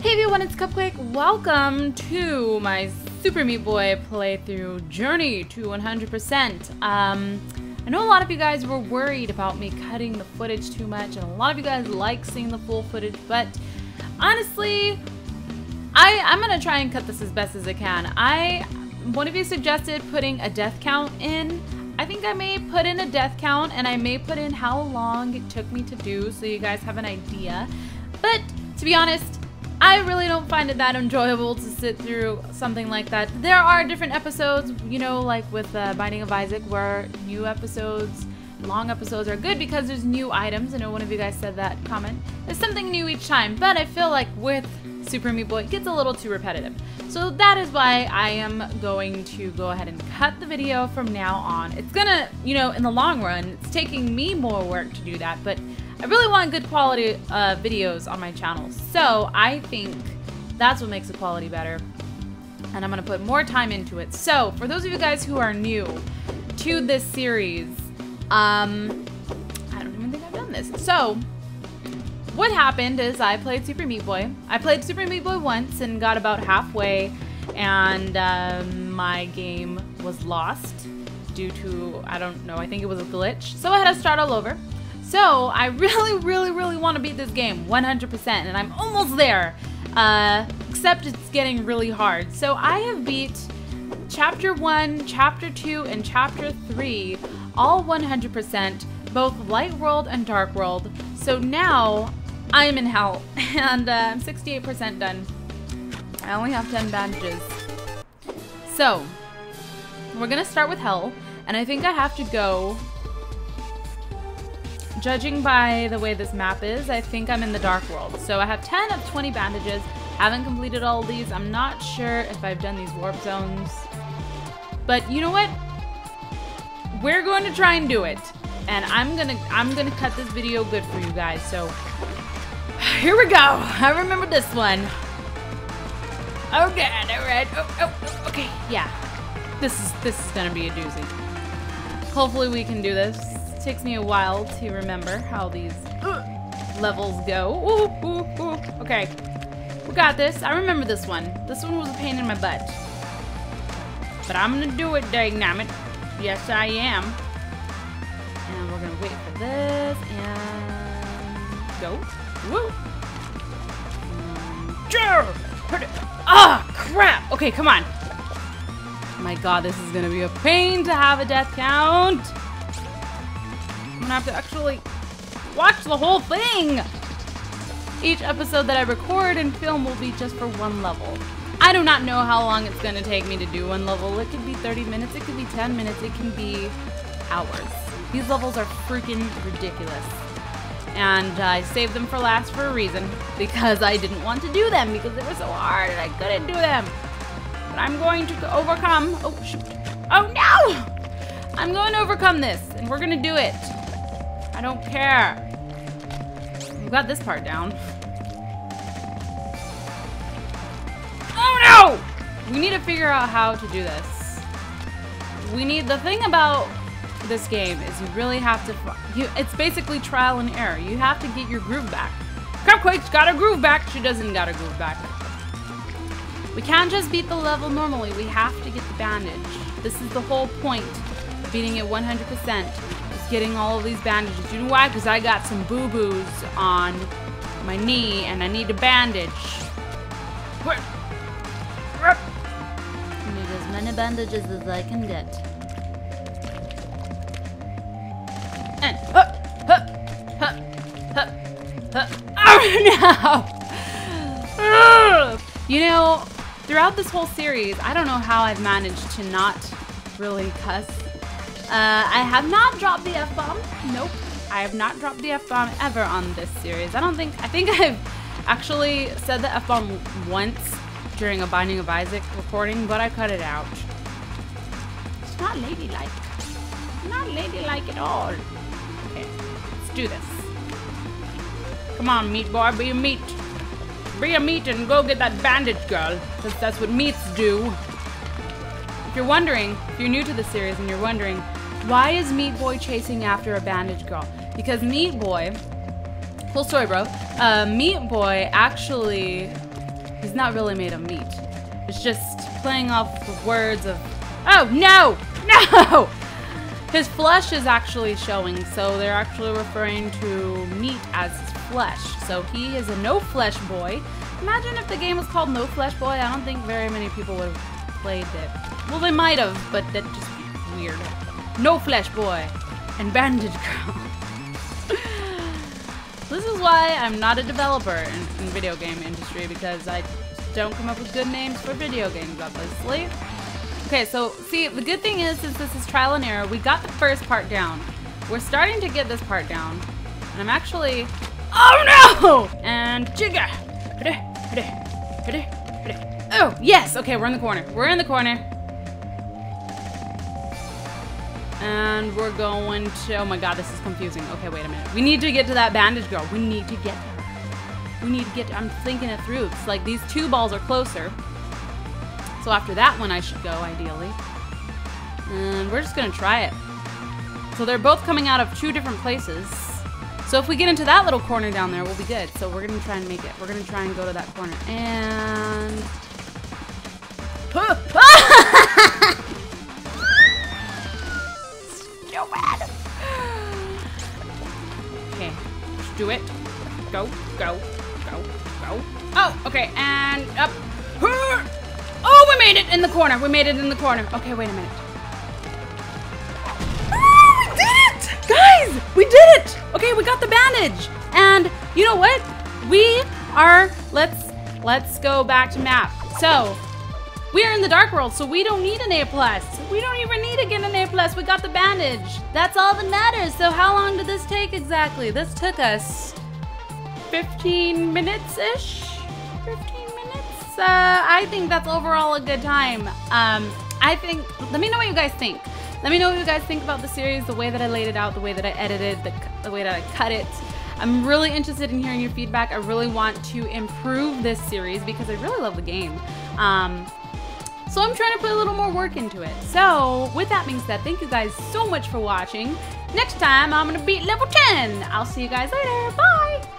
Hey everyone, it's Cupquake. Welcome to my Super Meat Boy playthrough journey to 100%. Um, I know a lot of you guys were worried about me cutting the footage too much, and a lot of you guys like seeing the full footage, but honestly, I, I'm gonna try and cut this as best as I can. I, one of you suggested putting a death count in. I think I may put in a death count, and I may put in how long it took me to do, so you guys have an idea. But to be honest, I really don't find it that enjoyable to sit through something like that. There are different episodes, you know, like with uh, Binding of Isaac, where new episodes, long episodes are good because there's new items. I know one of you guys said that comment. There's something new each time, but I feel like with Super Meat Boy, it gets a little too repetitive. So that is why I am going to go ahead and cut the video from now on. It's gonna, you know, in the long run, it's taking me more work to do that, but I really want good quality uh, videos on my channel. So I think that's what makes the quality better. And I'm going to put more time into it. So for those of you guys who are new to this series, um, I don't even think I've done this. So what happened is I played Super Meat Boy. I played Super Meat Boy once and got about halfway and um, my game was lost due to, I don't know, I think it was a glitch. So I had to start all over. So I really, really, really want to beat this game 100%, and I'm almost there. Uh, except it's getting really hard. So I have beat Chapter 1, Chapter 2, and Chapter 3, all 100%, both Light World and Dark World. So now I'm in hell, and uh, I'm 68% done. I only have 10 bandages. So, we're gonna start with hell, and I think I have to go Judging by the way this map is, I think I'm in the Dark World. So I have 10 of 20 bandages. Haven't completed all these. I'm not sure if I've done these warp zones. But you know what? We're going to try and do it. And I'm gonna I'm gonna cut this video good for you guys. So here we go. I remember this one. Okay, alright. Oh, oh, okay, yeah. This is this is gonna be a doozy. Hopefully we can do this takes me a while to remember how these levels go. Ooh, ooh, ooh. Okay, we got this. I remember this one. This one was a pain in my butt. But I'm gonna do it, dang it. Yes, I am. And we're gonna wait for this and go. Woo! Ah, oh, crap! Okay, come on. My god, this is gonna be a pain to have a death count. I'm gonna have to actually watch the whole thing! Each episode that I record and film will be just for one level. I do not know how long it's gonna take me to do one level. It could be 30 minutes, it could be 10 minutes, it can be hours. These levels are freaking ridiculous. And uh, I saved them for last for a reason. Because I didn't want to do them because they were so hard and I couldn't do them. But I'm going to overcome. Oh, shoot. Oh, no! I'm going to overcome this and we're to do it. I don't care. We got this part down. Oh no! We need to figure out how to do this. We need, the thing about this game is you really have to, you, it's basically trial and error. You have to get your groove back. Cupquake's got a groove back. She doesn't got a groove back. We can't just beat the level normally. We have to get the bandage. This is the whole point beating it 100% getting all of these bandages. You know why? Because I got some boo-boos on my knee and I need a bandage. I need as many bandages as I can get. And, huh, huh, huh, huh, huh. Oh no! you know, throughout this whole series, I don't know how I've managed to not really cuss uh, I have not dropped the F-bomb. Nope. I have not dropped the F-bomb ever on this series. I don't think, I think I've actually said the F-bomb once during a Binding of Isaac recording, but I cut it out. It's not ladylike. Not ladylike at all. Okay, let's do this. Come on, meat boy, be a meat. Be a meat and go get that bandage, girl. Because that's what meats do. If you're wondering, if you're new to the series and you're wondering, why is Meat Boy chasing after a bandage girl? Because Meat Boy, full story, bro. Uh, Meat Boy actually He's not really made of meat. It's just playing off the words of, oh, no, no! His flesh is actually showing, so they're actually referring to meat as flesh. So he is a no-flesh boy. Imagine if the game was called No Flesh Boy. I don't think very many people would have played it. Well, they might have, but that'd just be weird. No Flesh Boy and Bandage Girl. this is why I'm not a developer in, in video game industry because I don't come up with good names for video games, obviously. Okay, so see, the good thing is, since this is trial and error, we got the first part down. We're starting to get this part down. And I'm actually, oh no! And jigga. Oh, yes! Okay, we're in the corner. We're in the corner. And we're going to... Oh my god, this is confusing. Okay, wait a minute. We need to get to that bandage girl. We need to get. We need to get... I'm thinking it through. It's like these two balls are closer. So after that one, I should go, ideally. And we're just going to try it. So they're both coming out of two different places. So if we get into that little corner down there, we'll be good. So we're going to try and make it. We're going to try and go to that corner. And... do it. Go, go, go, go. Oh, okay, and up. Oh, we made it in the corner. We made it in the corner. Okay, wait a minute. Oh, Guys, we did it! Okay, we got the bandage. And you know what? We are, let's, let's go back to map. So, we are in the Dark World, so we don't need an A+. plus. We don't even need to get an A+. plus. We got the bandage. That's all that matters. So how long did this take exactly? This took us 15 minutes-ish? 15 minutes? Uh, I think that's overall a good time. Um, I think, let me know what you guys think. Let me know what you guys think about the series, the way that I laid it out, the way that I edited, the, the way that I cut it. I'm really interested in hearing your feedback. I really want to improve this series because I really love the game. Um, so I'm trying to put a little more work into it. So with that being said, thank you guys so much for watching. Next time, I'm going to beat level 10. I'll see you guys later. Bye!